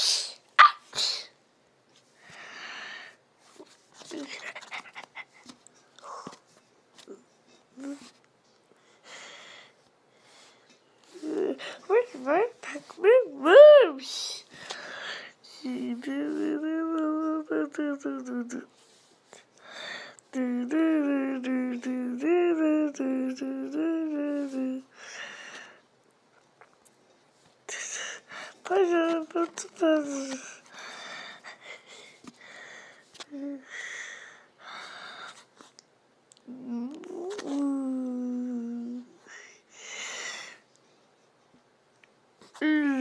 Ouch! Ouch! Where's my pack moves? Eu para todos. Mm.